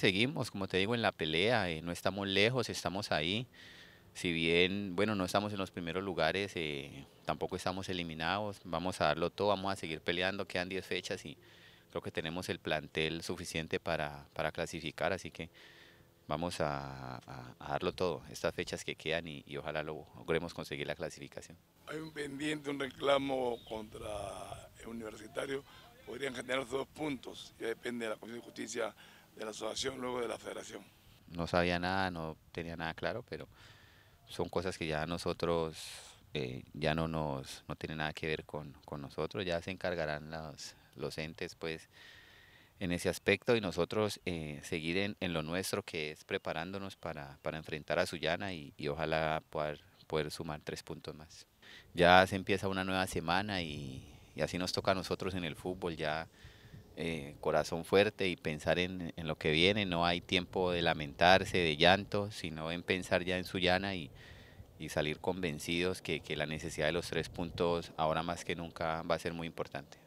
Seguimos, como te digo, en la pelea, eh, no estamos lejos, estamos ahí. Si bien, bueno, no estamos en los primeros lugares, eh, tampoco estamos eliminados, vamos a darlo todo, vamos a seguir peleando, quedan 10 fechas y creo que tenemos el plantel suficiente para, para clasificar, así que vamos a, darlo todo, estas fechas que quedan y, ojalá lo logremos conseguir la clasificación. Hay un pendiente, un reclamo contra el universitario, podrían generar dos puntos, ya depende de la Comisión de Justicia de la asociación, luego de la federación. No sabía nada, no tenía nada claro, pero son cosas que ya nosotros eh, ya no nos no tiene nada que ver con, con nosotros, ya se encargarán los, los entes pues en ese aspecto y nosotros eh, seguir en, lo nuestro que es preparándonos para, para enfrentar a Sullana y, y ojalá poder, poder sumar tres puntos más. Ya se empieza una nueva semana y, y así nos toca a nosotros en el fútbol ya eh, corazón fuerte y pensar en, en, lo que viene, no hay tiempo de lamentarse, de llanto, sino en pensar ya en Sullana y, y salir convencidos que la necesidad de los tres puntos ahora más que nunca va a ser muy importante.